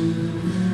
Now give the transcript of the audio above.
Jesus.